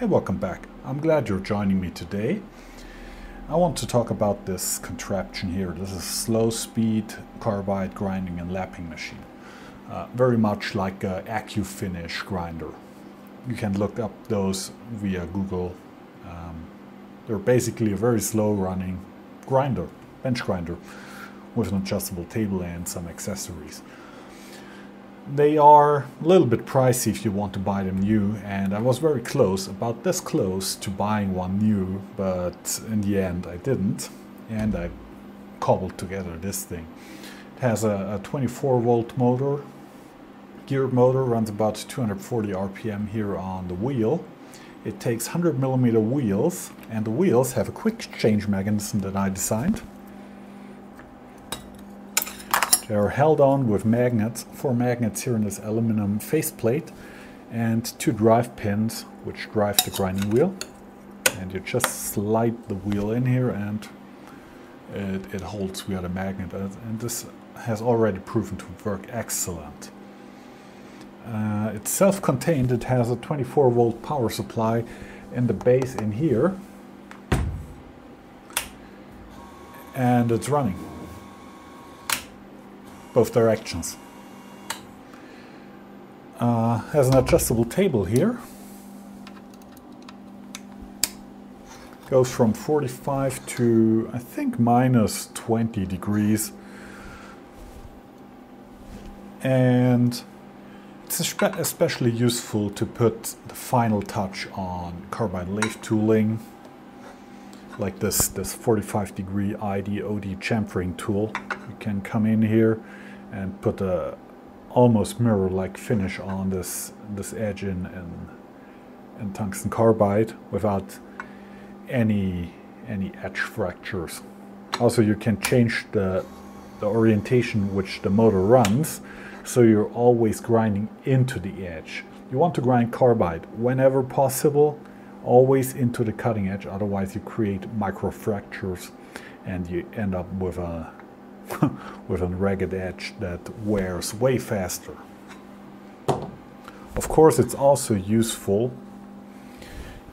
Hey, welcome back. I'm glad you're joining me today. I want to talk about this contraption here. This is a slow speed carbide grinding and lapping machine. Uh, very much like a AccuFinish grinder. You can look up those via Google. Um, they're basically a very slow running grinder, bench grinder, with an adjustable table and some accessories. They are a little bit pricey if you want to buy them new, and I was very close, about this close, to buying one new, but in the end I didn't, and I cobbled together this thing. It has a, a 24 volt motor, geared motor, runs about 240 RPM here on the wheel. It takes 100 millimeter wheels, and the wheels have a quick change mechanism that I designed. They are held on with magnets, four magnets here in this aluminum faceplate and two drive pins which drive the grinding wheel. And you just slide the wheel in here and it, it holds via the magnet. And this has already proven to work excellent. Uh, it's self-contained, it has a 24 volt power supply in the base in here. And it's running both directions. Uh, has an adjustable table here. Goes from 45 to, I think, minus 20 degrees. And it's especially useful to put the final touch on carbide lathe tooling, like this, this 45 degree ID OD chamfering tool. You can come in here and put a almost mirror-like finish on this this edge in, in, tungsten carbide without any any edge fractures. Also, you can change the the orientation which the motor runs, so you're always grinding into the edge. You want to grind carbide whenever possible, always into the cutting edge, otherwise you create micro fractures and you end up with a with a ragged edge that wears way faster. Of course, it's also useful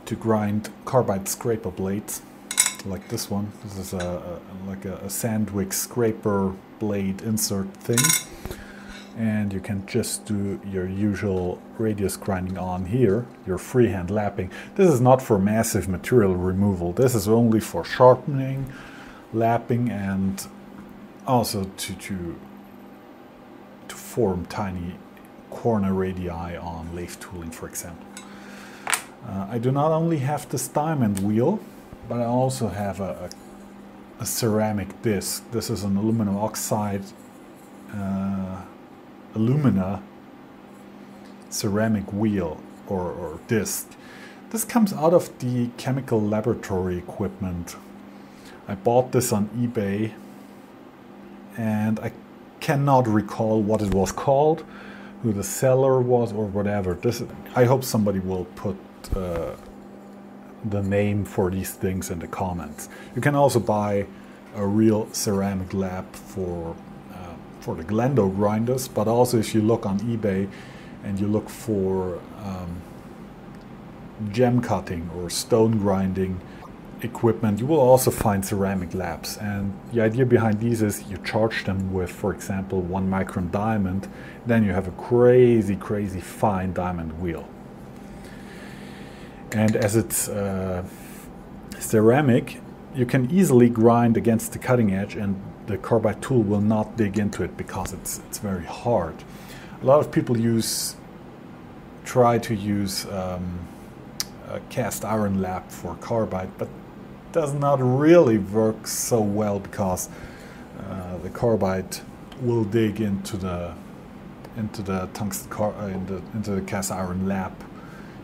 to grind carbide scraper blades like this one. This is a, a like a, a Sandvik scraper blade insert thing. And you can just do your usual radius grinding on here, your freehand lapping. This is not for massive material removal. This is only for sharpening, lapping, and also to, to, to form tiny corner radii on lathe tooling, for example. Uh, I do not only have this diamond wheel, but I also have a, a, a ceramic disc. This is an aluminum oxide uh, alumina ceramic wheel or, or disc. This comes out of the chemical laboratory equipment. I bought this on eBay and I cannot recall what it was called, who the seller was, or whatever. This I hope somebody will put uh, the name for these things in the comments. You can also buy a real ceramic lap for uh, for the Glendo grinders, but also if you look on eBay and you look for um, gem cutting or stone grinding equipment, you will also find ceramic laps. And the idea behind these is you charge them with, for example, one micron diamond, then you have a crazy, crazy fine diamond wheel. And as it's uh, ceramic, you can easily grind against the cutting edge and the carbide tool will not dig into it because it's, it's very hard. A lot of people use, try to use um, a cast iron lap for carbide, but does not really work so well because uh, the carbide will dig into the into the tungsten car uh, in the, into the cast iron lap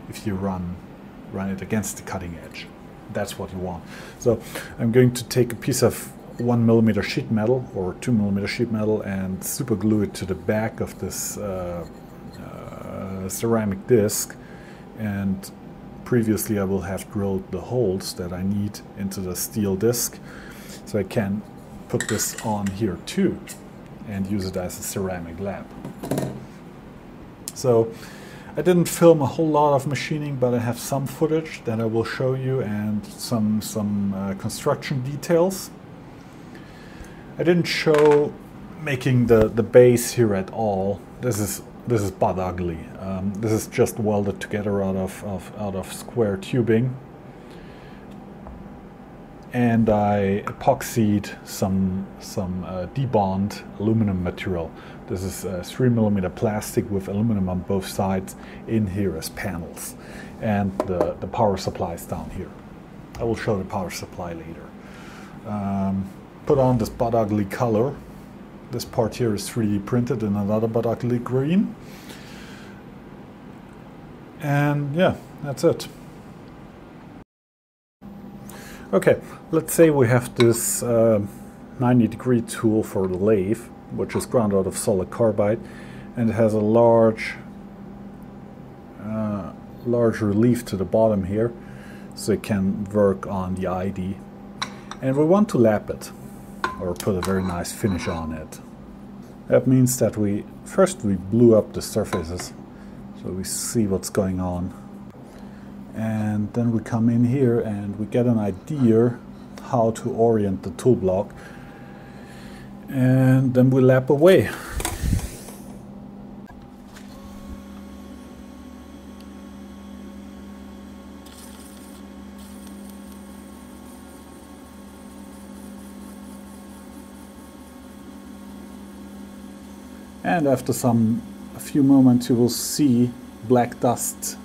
if you run run it against the cutting edge. That's what you want. So I'm going to take a piece of one millimeter sheet metal or two millimeter sheet metal and super glue it to the back of this uh, uh ceramic disc and previously I will have drilled the holes that I need into the steel disc so I can put this on here too and use it as a ceramic lap. So I didn't film a whole lot of machining, but I have some footage that I will show you and some, some uh, construction details. I didn't show making the, the base here at all. This is this is butt ugly. Um, this is just welded together out of, of, out of square tubing. And I epoxied some, some uh, Dibond aluminum material. This is uh, 3 millimeter plastic with aluminum on both sides in here as panels. And the, the power supply is down here. I will show the power supply later. Um, put on this butt ugly color this part here is 3D printed in another but ugly green. And yeah, that's it. Okay, let's say we have this uh, 90 degree tool for the lathe, which is ground out of solid carbide, and it has a large, uh, large relief to the bottom here, so it can work on the ID. And we want to lap it, or put a very nice finish on it. That means that we first we blew up the surfaces so we see what's going on. And then we come in here and we get an idea how to orient the tool block. And then we lap away. And after some a few moments you will see black dust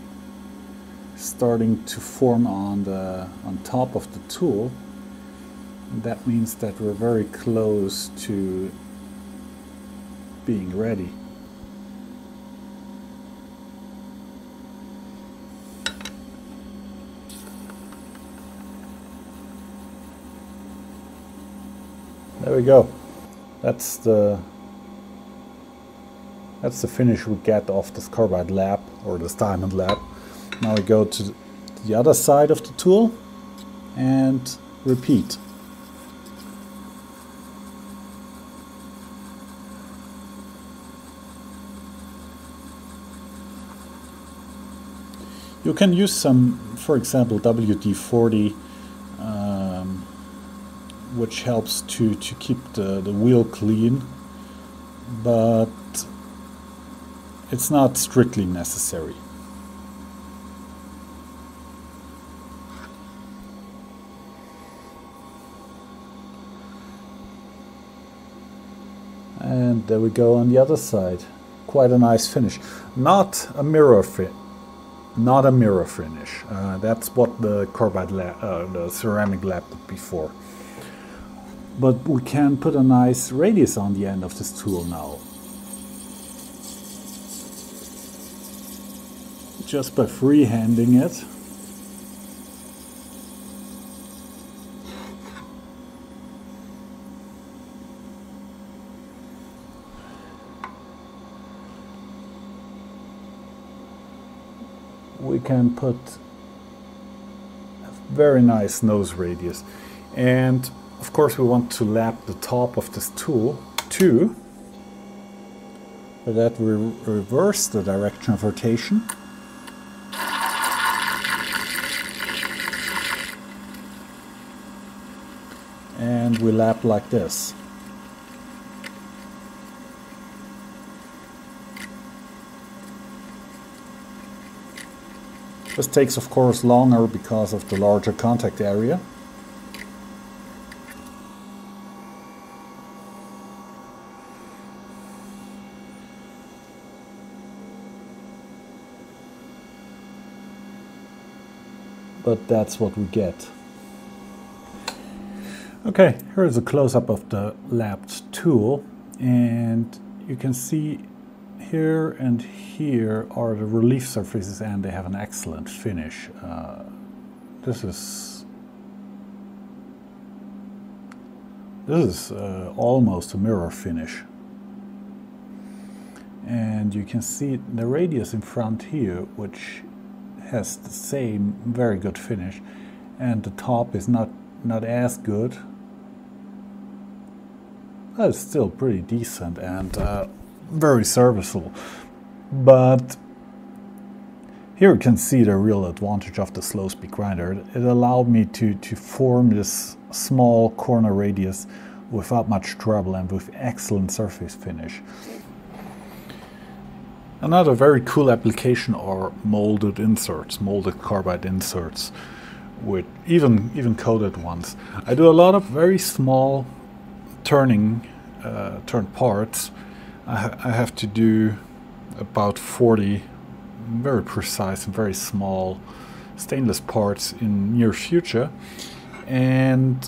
starting to form on the on top of the tool. That means that we're very close to being ready. There we go. That's the that's the finish we get off this carbide lap or this diamond lap. Now we go to the other side of the tool and repeat. You can use some, for example, WD-40, um, which helps to, to keep the, the wheel clean, but it's not strictly necessary. And there we go on the other side. Quite a nice finish. Not a mirror fit. Not a mirror finish. Uh, that's what the carbide lap, uh, the ceramic lap did before. But we can put a nice radius on the end of this tool now. Just by freehanding it. we can put a very nice nose radius. And of course we want to lap the top of this tool too. For that we reverse the direction of rotation and we lap like this. This takes of course longer because of the larger contact area. But that's what we get. Okay, here is a close-up of the lapped tool and you can see here and here are the relief surfaces and they have an excellent finish. Uh, this is this is uh, almost a mirror finish and you can see the radius in front here which has the same very good finish and the top is not not as good that is still pretty decent and uh, very serviceable. But Here you can see the real advantage of the slow speed grinder. It allowed me to, to form this small corner radius without much trouble and with excellent surface finish. Another very cool application are molded inserts, molded carbide inserts, with even even coated ones. I do a lot of very small turning uh, turn parts. I, ha I have to do about 40 very precise and very small stainless parts in near future. And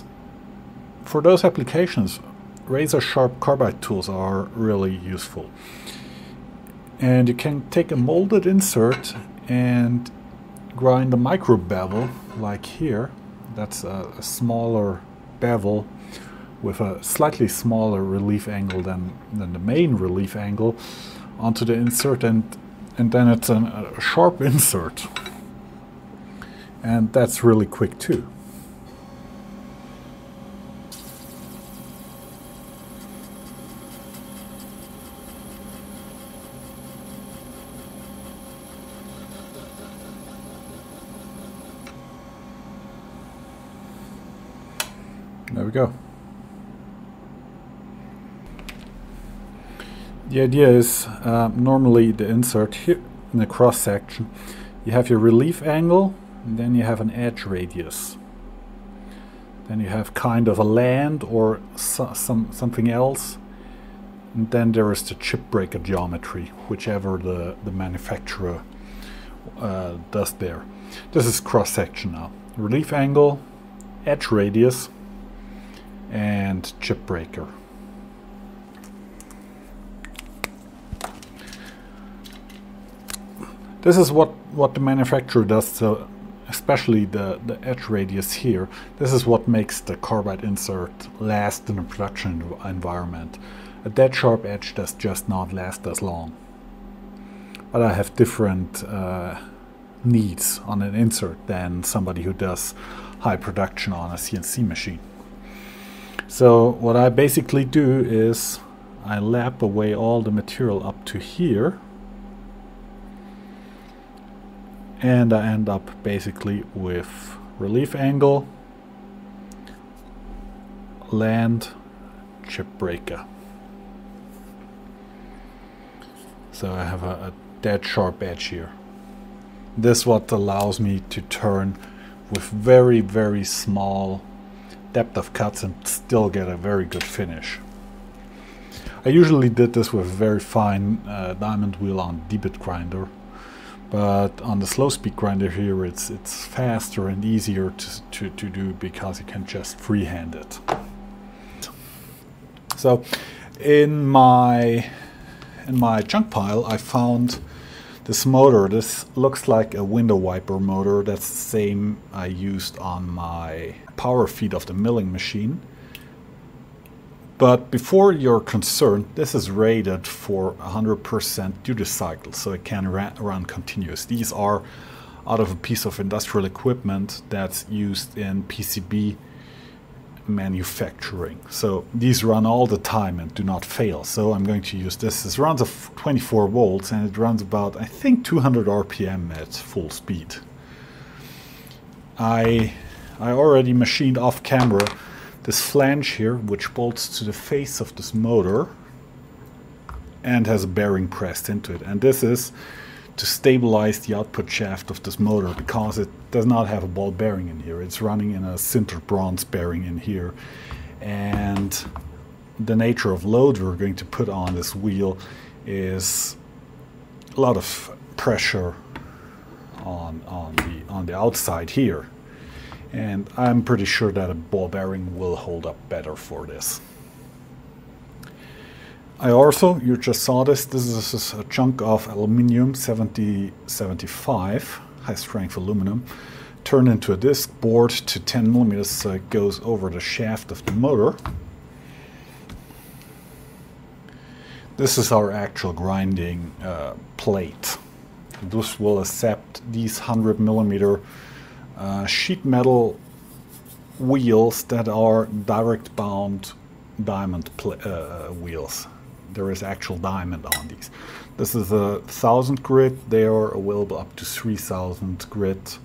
for those applications, razor sharp carbide tools are really useful. And you can take a molded insert and grind a micro bevel like here. That's a, a smaller bevel with a slightly smaller relief angle than, than the main relief angle onto the insert and and then it's an, a sharp insert and that's really quick too. There we go. The idea is uh, normally the insert here in the cross section you have your relief angle and then you have an edge radius. Then you have kind of a land or so, some something else and then there is the chip breaker geometry whichever the, the manufacturer uh, does there. This is cross section now. Relief angle, edge radius and chip breaker. This is what, what the manufacturer does, especially the, the edge radius here. This is what makes the carbide insert last in a production environment. A dead sharp edge does just not last as long. But I have different uh, needs on an insert than somebody who does high production on a CNC machine. So what I basically do is I lap away all the material up to here and I end up basically with relief angle, land, chip breaker. So I have a, a dead sharp edge here. This what allows me to turn with very very small depth of cuts and still get a very good finish. I usually did this with very fine uh, diamond wheel on D-bit grinder but on the slow speed grinder here it's it's faster and easier to, to, to do because you can just freehand it. So in my in my junk pile I found this motor. This looks like a window wiper motor. That's the same I used on my power feed of the milling machine. But before you're concerned, this is rated for 100% duty cycle, so it can ra run continuous. These are out of a piece of industrial equipment that's used in PCB manufacturing. So these run all the time and do not fail. So I'm going to use this. This runs at 24 volts and it runs about, I think, 200 RPM at full speed. I, I already machined off camera this flange here, which bolts to the face of this motor and has a bearing pressed into it. And this is to stabilize the output shaft of this motor because it does not have a ball bearing in here. It's running in a sintered bronze bearing in here. And the nature of load we're going to put on this wheel is a lot of pressure on, on, the, on the outside here and I'm pretty sure that a ball bearing will hold up better for this. I also, you just saw this, this is a chunk of aluminium 7075, high strength aluminum, turned into a disc bored to 10 millimeters it goes over the shaft of the motor. This is our actual grinding uh, plate. This will accept these 100 millimeter uh, sheet metal wheels that are direct bound diamond uh, wheels. there is actual diamond on these. This is a thousand grit. They are available up to 3000 grit.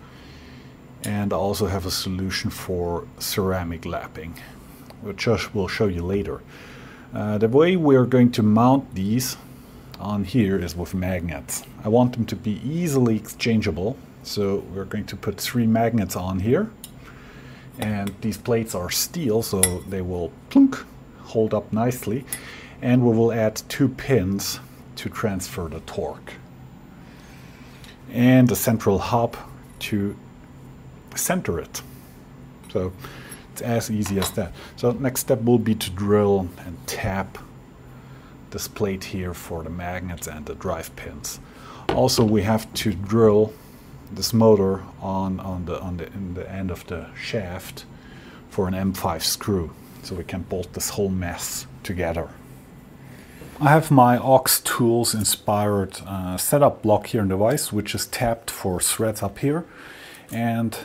And I also have a solution for ceramic lapping, which I will show you later. Uh, the way we're going to mount these on here is with magnets. I want them to be easily exchangeable. So we're going to put three magnets on here. And these plates are steel, so they will plunk, hold up nicely. And we will add two pins to transfer the torque. And a central hub to center it. So it's as easy as that. So next step will be to drill and tap this plate here for the magnets and the drive pins. Also we have to drill this motor on, on, the, on the, in the end of the shaft for an M5 screw. So we can bolt this whole mess together. I have my aux tools inspired uh, setup block here in the vise which is tapped for threads up here. And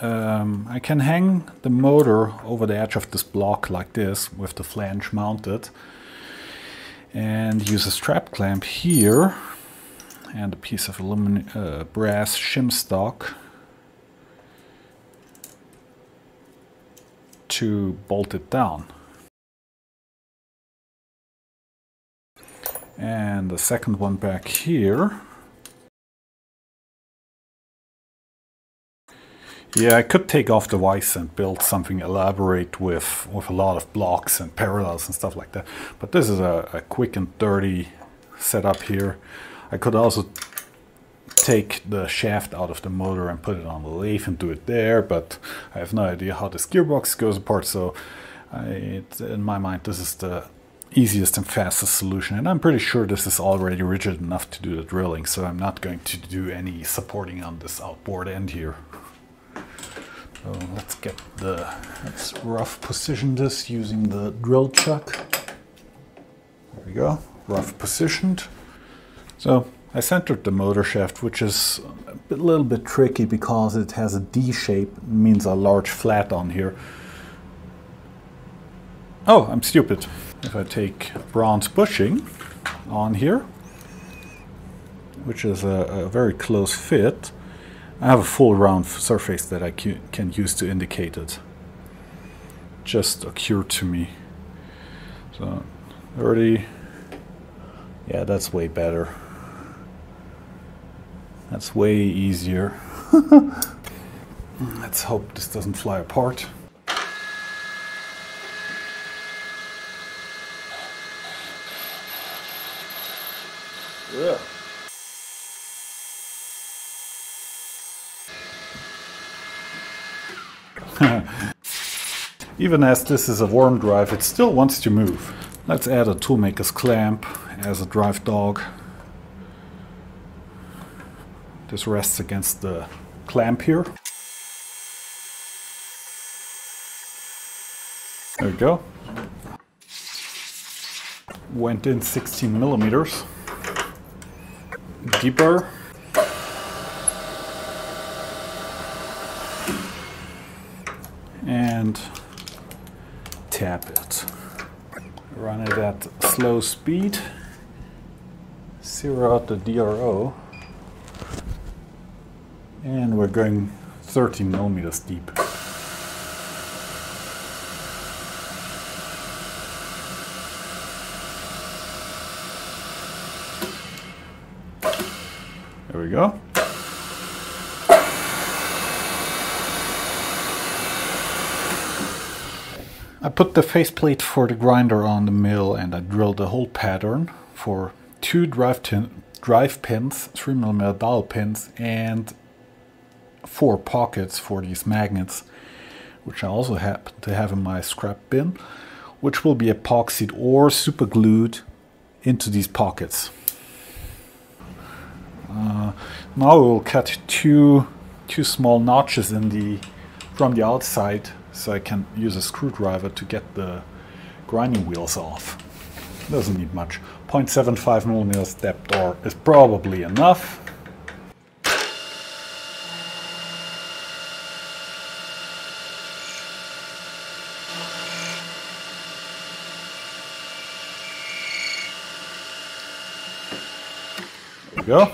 um, I can hang the motor over the edge of this block like this with the flange mounted and use a strap clamp here and a piece of aluminum uh, brass shim stock to bolt it down. And the second one back here. Yeah, I could take off the vise and build something elaborate with, with a lot of blocks and parallels and stuff like that. But this is a, a quick and dirty setup here. I could also take the shaft out of the motor and put it on the lathe and do it there, but I have no idea how this gearbox goes apart, so I, it, in my mind this is the easiest and fastest solution, and I'm pretty sure this is already rigid enough to do the drilling, so I'm not going to do any supporting on this outboard end here. So let's get the, let's rough position this using the drill chuck. There we go, rough positioned. So I centered the motor shaft, which is a little bit tricky because it has a D shape, means a large flat on here. Oh, I'm stupid. If I take bronze bushing on here, which is a, a very close fit, I have a full round surface that I can use to indicate it. Just occurred to me. So 30, yeah, that's way better. That's way easier. Let's hope this doesn't fly apart. Yeah. Even as this is a worm drive, it still wants to move. Let's add a toolmaker's clamp as a drive dog. This rests against the clamp here. There we go. Went in 16 millimeters. Deeper. And tap it. Run it at slow speed. Zero out the DRO and we're going 13 millimeters deep. There we go. I put the faceplate for the grinder on the mill and I drilled the hole pattern for two drive, drive pins, 3mm dowel pins and four pockets for these magnets, which I also happen to have in my scrap bin, which will be epoxied or super glued into these pockets. Uh, now we will cut two two small notches in the from the outside so I can use a screwdriver to get the grinding wheels off. Doesn't need much. 0.75 millimeters depth or is probably enough. Go.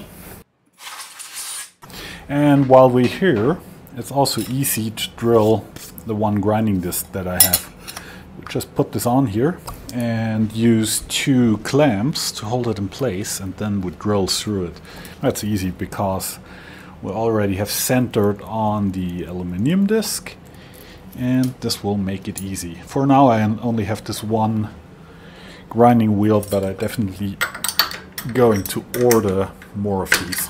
And while we're here, it's also easy to drill the one grinding disc that I have. Just put this on here and use two clamps to hold it in place and then we drill through it. That's easy because we already have centered on the aluminium disc and this will make it easy. For now I only have this one grinding wheel but I definitely going to order more of these.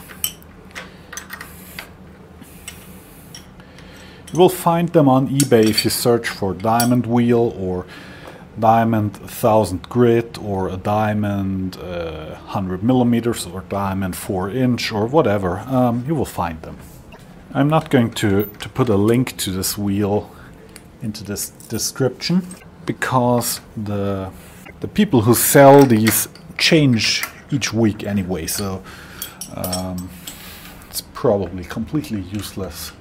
You will find them on eBay if you search for diamond wheel or diamond 1000 grit or a diamond uh, 100 millimeters or diamond 4 inch or whatever. Um, you will find them. I'm not going to, to put a link to this wheel into this description because the, the people who sell these change each week anyway, so um, it's probably completely useless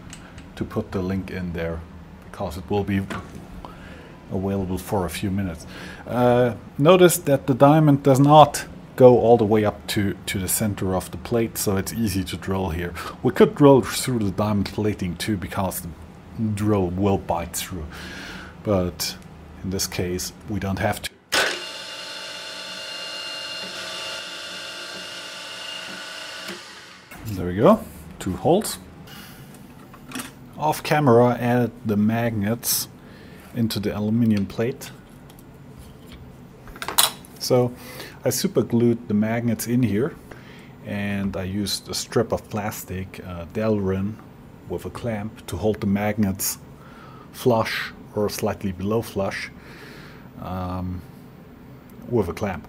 to put the link in there because it will be available for a few minutes. Uh, notice that the diamond does not go all the way up to, to the center of the plate, so it's easy to drill here. We could drill through the diamond plating too because the drill will bite through, but in this case we don't have to. There we go, two holes off camera added the magnets into the aluminium plate. So I super glued the magnets in here and I used a strip of plastic, uh, Delrin, with a clamp to hold the magnets flush or slightly below flush um, with a clamp.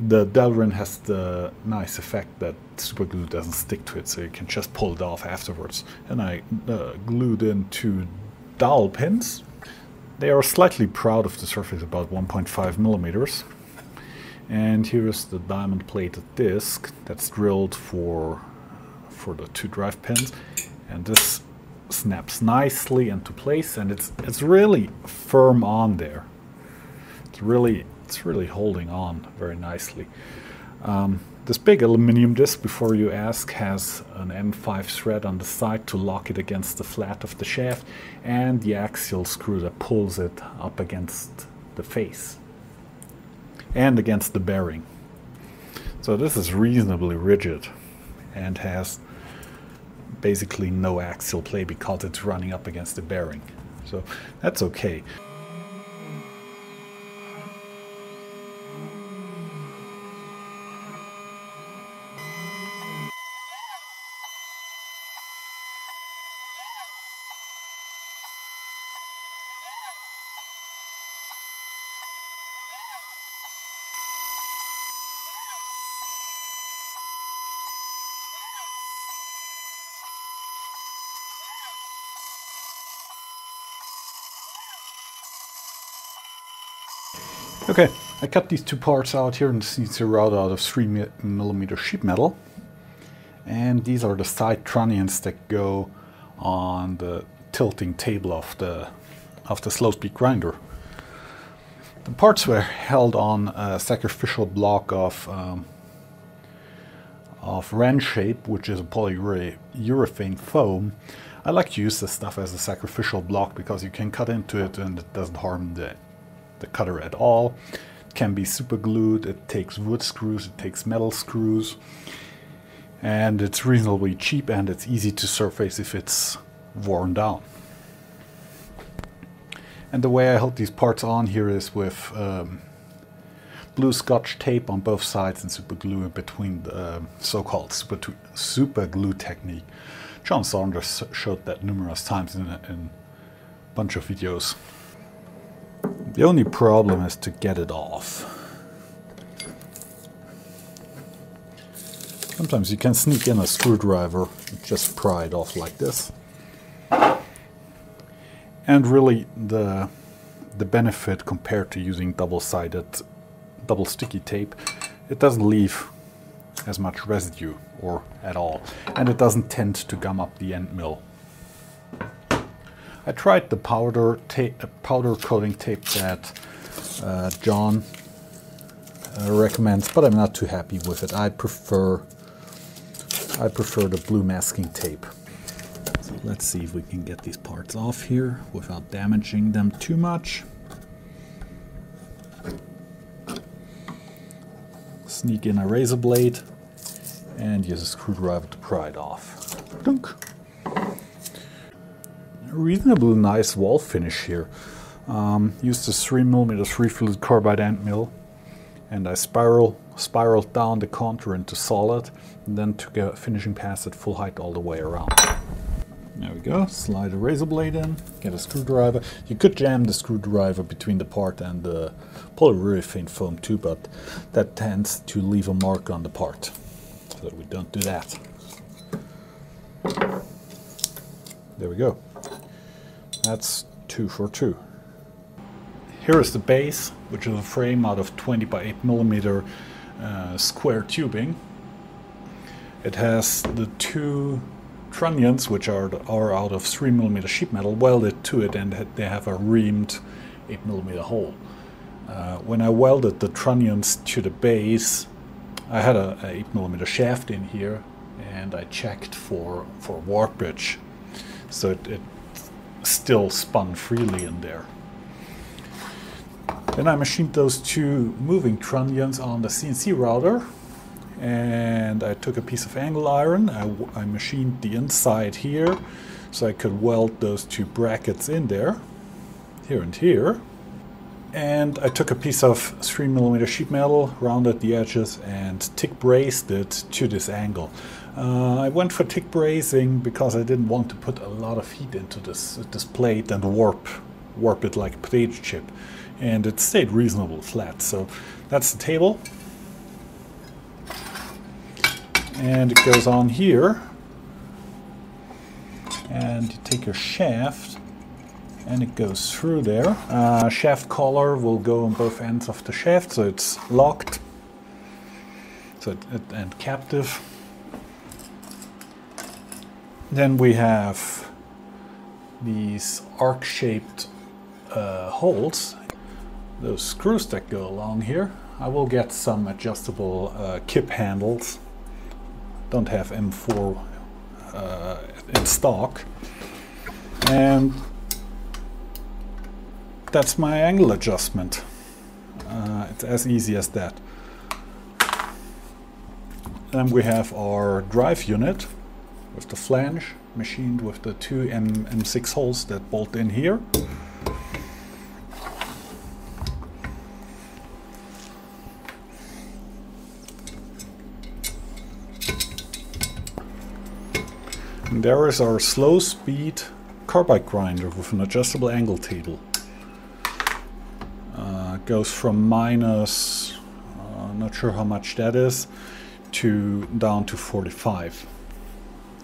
The Delrin has the nice effect that super glue doesn't stick to it, so you can just pull it off afterwards. And I uh, glued in two dowel pins. They are slightly proud of the surface, about 1.5 millimeters. And here is the diamond plated disc that's drilled for for the two drive pins. And this snaps nicely into place and it's it's really firm on there. It's really it's really holding on very nicely. Um, this big aluminium disc, before you ask, has an M5 thread on the side to lock it against the flat of the shaft and the axial screw that pulls it up against the face and against the bearing. So this is reasonably rigid and has basically no axial play because it's running up against the bearing. So that's okay. Okay, I cut these two parts out here and this needs to route out of 3 millimeter sheet metal. And these are the side trunnions that go on the tilting table of the, of the slow speed grinder. The parts were held on a sacrificial block of um, of RenShape, which is a polyurethane foam. I like to use this stuff as a sacrificial block because you can cut into it and it doesn't harm the the cutter at all. It can be super glued, it takes wood screws, it takes metal screws, and it's reasonably cheap and it's easy to surface if it's worn down. And the way I hold these parts on here is with um, blue scotch tape on both sides and super glue in between the uh, so-called super, super glue technique. John Saunders showed that numerous times in a, in a bunch of videos. The only problem is to get it off. Sometimes you can sneak in a screwdriver just pry it off like this. And really the the benefit compared to using double-sided double sticky tape, it doesn't leave as much residue or at all. And it doesn't tend to gum up the end mill. I tried the powder powder coating tape that uh, John uh, recommends, but I'm not too happy with it. I prefer I prefer the blue masking tape. So let's see if we can get these parts off here without damaging them too much. Sneak in a razor blade and use a screwdriver to pry it off. Dunk. Reasonably nice wall finish here. Um, used a 3mm 3 fluted carbide end mill and I spiral spiraled down the contour into solid and then took a finishing pass at full height all the way around. There we go, slide a razor blade in, get a screwdriver. You could jam the screwdriver between the part and the polyurethane foam too, but that tends to leave a mark on the part. So we don't do that. There we go. That's two for two. Here is the base, which is a frame out of 20 by 8 millimeter uh, square tubing. It has the two trunnions, which are, are out of 3 millimeter sheet metal, welded to it, and they have a reamed 8 millimeter hole. Uh, when I welded the trunnions to the base, I had a, a 8 millimeter shaft in here, and I checked for for warpage, so it, it still spun freely in there. Then I machined those two moving trunnions on the CNC router and I took a piece of angle iron, I, I, machined the inside here so I could weld those two brackets in there, here and here. And I took a piece of 3mm sheet metal, rounded the edges and TIG brazed it to this angle. Uh, I went for TIG brazing because I didn't want to put a lot of heat into this, this plate and warp, warp it like a potato chip and it stayed reasonably flat. So that's the table. And it goes on here. And you take your shaft and it goes through there. Uh, shaft collar will go on both ends of the shaft, so it's locked so it, it, and captive. Then we have these arc-shaped uh, holes those screws that go along here. I will get some adjustable uh, Kipp handles. Don't have M4 uh, in stock. And that's my angle adjustment. Uh, it's as easy as that. Then we have our drive unit with the flange machined with the two M M6 holes that bolt in here. And there is our slow speed carbide grinder with an adjustable angle table. Uh, goes from minus, uh, not sure how much that is, to down to 45.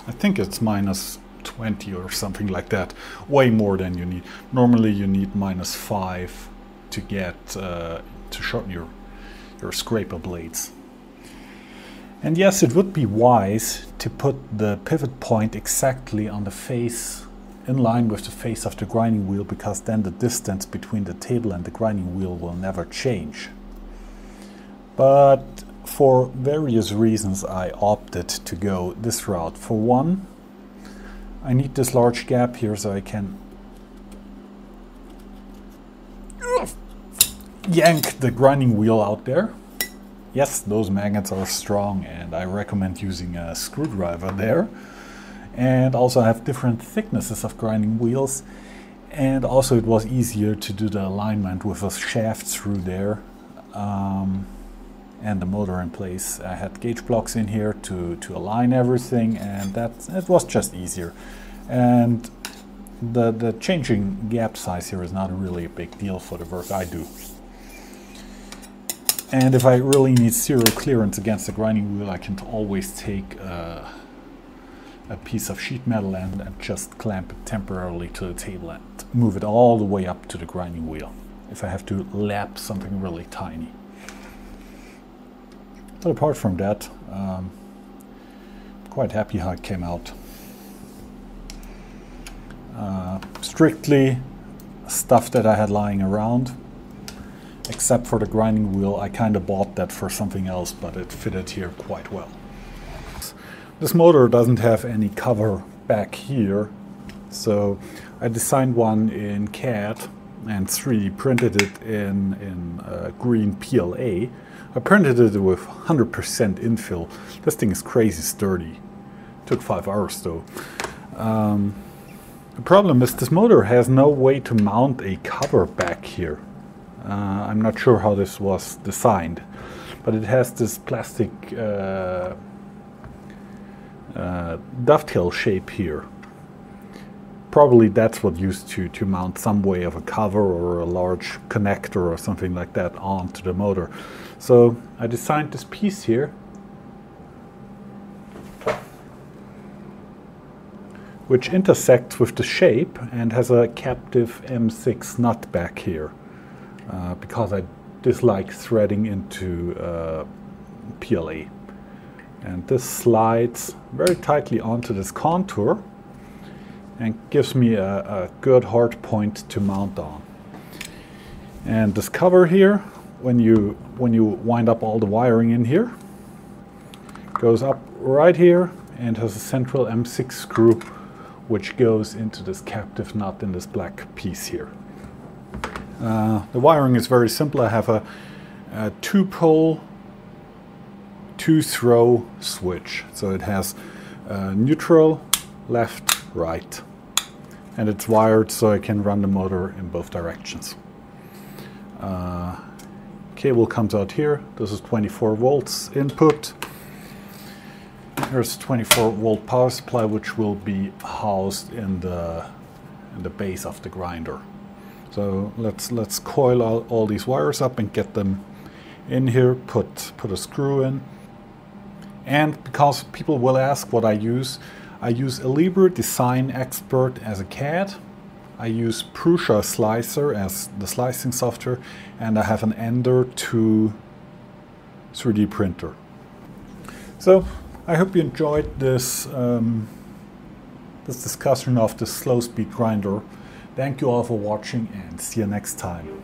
I think it's minus 20 or something like that. Way more than you need. Normally you need minus 5 to get uh, to shorten your, your scraper blades. And yes, it would be wise to put the pivot point exactly on the face, in line with the face of the grinding wheel, because then the distance between the table and the grinding wheel will never change. But for various reasons I opted to go this route. For one, I need this large gap here so I can yank the grinding wheel out there. Yes, those magnets are strong and I recommend using a screwdriver there. And also I have different thicknesses of grinding wheels. And also it was easier to do the alignment with a shaft through there. Um, and the motor in place. I had gauge blocks in here to, to align everything and that it was just easier. And the, the changing gap size here is not really a big deal for the work I do. And if I really need zero clearance against the grinding wheel, I can always take uh, a piece of sheet metal and, and, just clamp it temporarily to the table and move it all the way up to the grinding wheel if I have to lap something really tiny. But apart from that, um, quite happy how it came out. Uh, strictly stuff that I had lying around except for the grinding wheel. I kind of bought that for something else, but it fitted here quite well. This motor doesn't have any cover back here, so I designed one in CAD and 3D printed it in, in uh, green PLA. I printed it with 100% infill. This thing is crazy sturdy. Took five hours though. Um, the problem is this motor has no way to mount a cover back here. Uh, I'm not sure how this was designed, but it has this plastic uh, uh, dovetail shape here. Probably that's what used to, to mount some way of a cover or a large connector or something like that onto the motor. So I designed this piece here which intersects with the shape and has a captive M6 nut back here uh, because I dislike threading into uh, PLA. And this slides very tightly onto this contour and gives me a, a good hard point to mount on. And this cover here, when you, when you wind up all the wiring in here, goes up right here and has a central M6 screw which goes into this captive nut in this black piece here. Uh, the wiring is very simple. I have a, a two pole, two throw switch. So it has uh, neutral, left, right. And it's wired so I can run the motor in both directions. Uh, cable comes out here. This is 24 volts input. Here's 24 volt power supply which will be housed in the in the base of the grinder. So let's let's coil all, all these wires up and get them in here, put put a screw in. And because people will ask what I use, I use Alibre Design Expert as a CAD. I use Prusa Slicer as the slicing software, and I have an Ender 2 3D printer. So I hope you enjoyed this um, this discussion of the slow speed grinder. Thank you all for watching and see you next time.